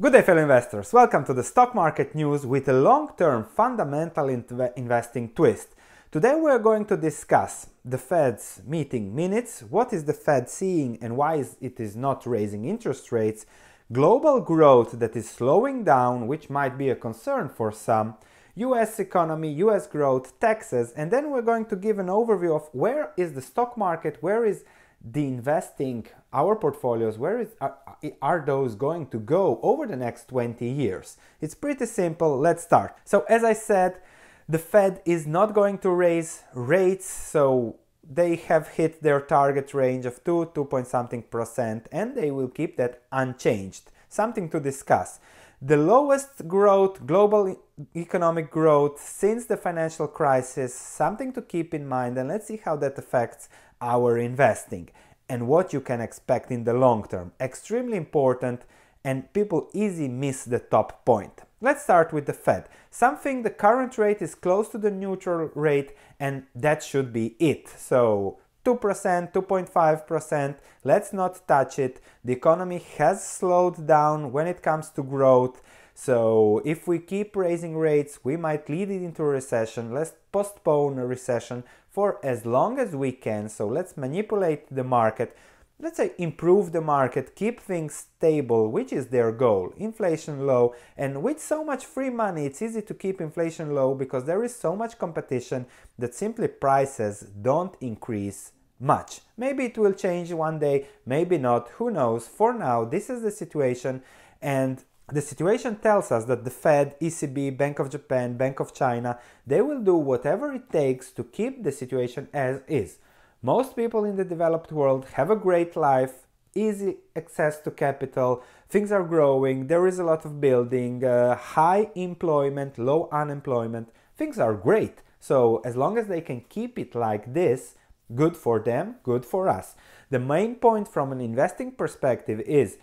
Good day, fellow investors. Welcome to the stock market news with a long term fundamental inv- investing twist. Today, we are going to discuss the Fed's meeting minutes, what is the Fed seeing and why is it is not raising interest rates, global growth that is slowing down, which might be a concern for some, US economy, US growth, taxes, and then we're going to give an overview of where is the stock market, where is the investing our portfolios where is, are, are those going to go over the next 20 years? It's pretty simple. Let's start. So as i said the fed is not going to raise rates so they have hit their target range of 2 2 point something percent and they will keep that unchanged. Something to discuss. The lowest growth global economic growth since the financial crisis something to keep in mind and let's see how that affects our investing and what you can expect in the long term. Extremely important and people easily miss the top point. Let's start with the Fed. Something the current rate is close to the neutral rate and that should be it. So 2%, 2.5%, let's not touch it. The economy has slowed down when it comes to growth. So if we keep raising rates, we might lead it into a recession. Let's postpone a recession for as long as we can. So let's manipulate the market. Let's say improve the market, keep things stable, which is their goal. Inflation low, and with so much free money, it's easy to keep inflation low because there is so much competition that simply prices don't increase much. Maybe it will change one day, maybe not, who knows. For now, this is the situation, and the situation tells us that the Fed, ECB, Bank of Japan, Bank of China, they will do whatever it takes to keep the situation as is. Most people in the developed world have a great life, easy access to capital, things are growing, there is a lot of building, uh, high employment, low unemployment, things are great. So, as long as they can keep it like this, good for them, good for us. The main point from an investing perspective is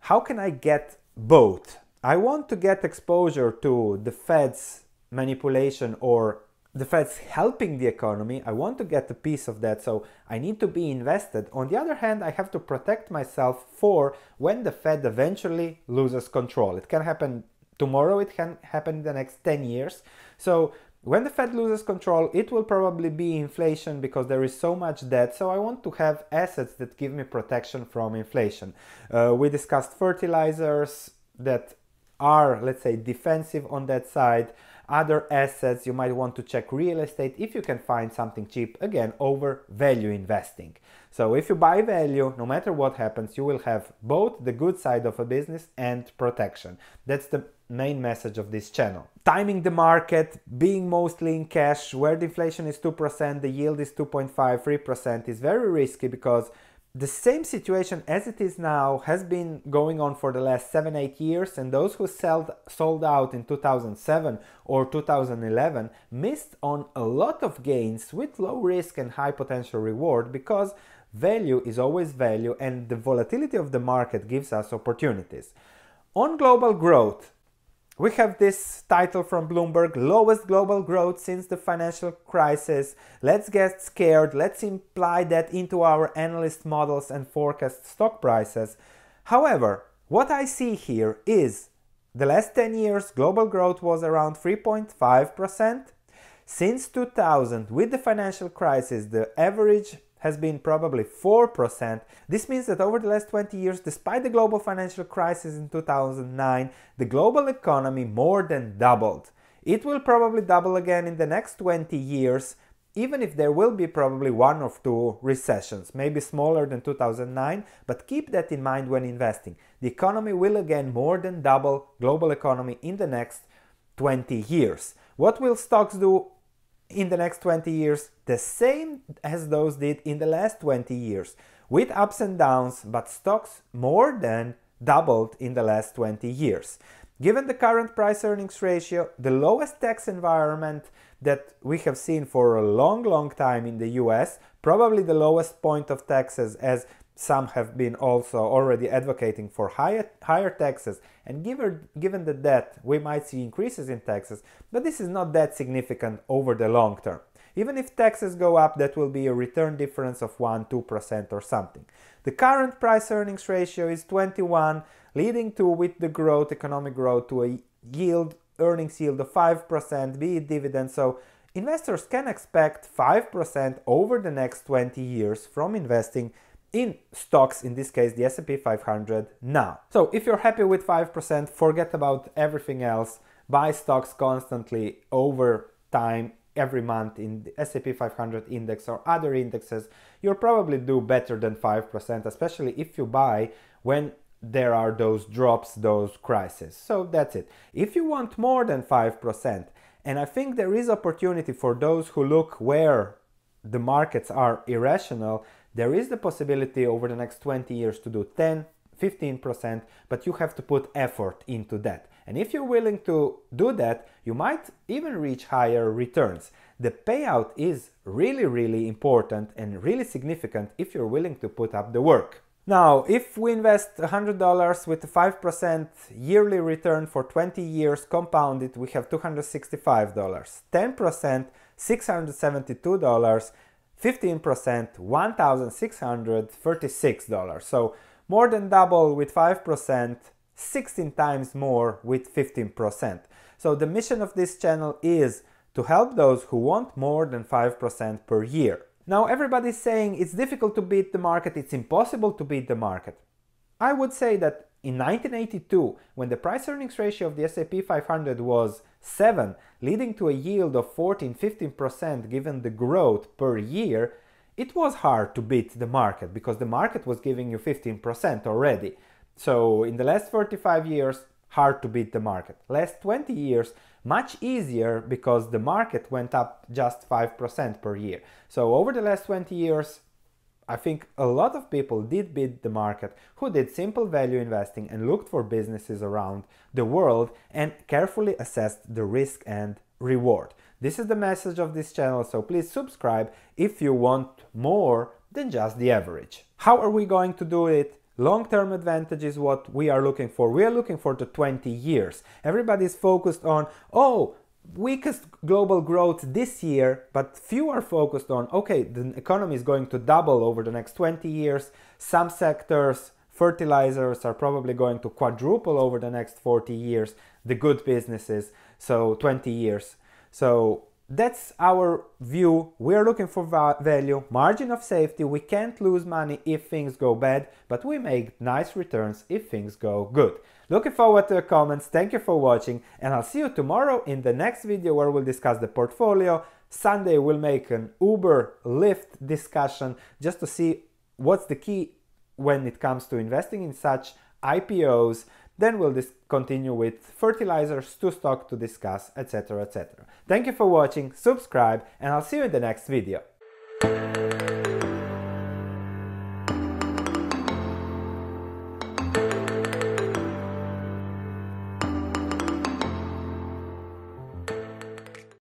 how can I get both. I want to get exposure to the Fed's manipulation or the Fed's helping the economy. I want to get a piece of that, so I need to be invested. On the other hand, I have to protect myself for when the Fed eventually loses control. It can happen tomorrow, it can happen in the next 10 years. So when the Fed loses control, it will probably be inflation because there is so much debt. So I want to have assets that give me protection from inflation. Uh, we discussed fertilizers that are, let's say, defensive on that side. Other assets, you might want to check real estate if you can find something cheap, again, over value investing. So if you buy value, no matter what happens, you will have both the good side of a business and protection. That's the main message of this channel. Timing the market, being mostly in cash, where the inflation is 2%, the yield is 2.5, 3% is very risky because the same situation as it is now has been going on for the last 7 8 years and those who sold, sold out in 2007 or 2011 missed on a lot of gains with low risk and high potential reward because value is always value and the volatility of the market gives us opportunities. On global growth we have this title from Bloomberg lowest global growth since the financial crisis. Let's get scared. Let's imply that into our analyst models and forecast stock prices. However, what I see here is the last 10 years global growth was around 3.5%. Since 2000, with the financial crisis, the average has been probably 4%. This means that over the last 20 years, despite the global financial crisis in 2009, the global economy more than doubled. It will probably double again in the next 20 years, even if there will be probably one or two recessions, maybe smaller than 2009, but keep that in mind when investing. The economy will again more than double global economy in the next 20 years. What will stocks do in the next 20 years the same as those did in the last 20 years with ups and downs but stocks more than doubled in the last 20 years. Given the current price earnings ratio the lowest tax environment that we have seen for a long long time in the US probably the lowest point of taxes as some have been also already advocating for higher, higher taxes, and given, given the debt, we might see increases in taxes, but this is not that significant over the long term. Even if taxes go up, that will be a return difference of 1 2% or something. The current price earnings ratio is 21. leading to, with the growth, economic growth, to a yield, earnings yield of 5%, be it dividends. So investors can expect 5% over the next 20 years from investing in stocks, in this case the S&P 500 now. So if you're happy with 5%, forget about everything else, buy stocks constantly over time every month in the S&P 500 index or other indexes, you'll probably do better than 5%, especially if you buy when there are those drops, those crises. So that's it. If you want more than 5%, and I think there is opportunity for those who look where the markets are irrational, there is the possibility over the next 20 years to do 10, 15%, but you have to put effort into that. And if you're willing to do that, you might even reach higher returns. The payout is really, really important and really significant if you're willing to put up the work. Now, if we invest $100 with a 5% yearly return for 20 years compounded, we have $265. 10%, $672. 15%, $1,636. So more than double with 5%, 16 times more with 15%. So the mission of this channel is to help those who want more than 5% per year. Now everybody's saying it's difficult to beat the market, it's impossible to beat the market. I would say that in 1982, when the price earnings ratio of the S&P 500 was 7, leading to a yield of 14-15% given the growth per year, it was hard to beat the market because the market was giving you 15% already. So in the last 45 years, hard to beat the market. Last 20 years, much easier because the market went up just 5% per year. So over the last 20 years, I think a lot of people did beat the market who did simple value investing and looked for businesses around the world and carefully assessed the risk and reward. This is the message of this channel, so please subscribe if you want more than just the average. How are we going to do it? Long-term advantage is what we are looking for. We are looking for the 20 years. Everybody is focused on, oh, weakest global growth this year, but few are focused on, okay, the economy is going to double over the next 20 years. Some sectors, fertilizers, are probably going to quadruple over the next 40 years. The good businesses, so 20 years. So that's our view. We're looking for value, margin of safety. We can't lose money if things go bad, but we make nice returns if things go good. Looking forward to your comments. Thank you for watching, and I'll see you tomorrow in the next video where we'll discuss the portfolio. Sunday we'll make an Uber Lyft discussion just to see what's the key when it comes to investing in such IPOs then we'll continue with fertilizers to stock to discuss, etc. etc. Thank you for watching, subscribe, and I'll see you in the next video.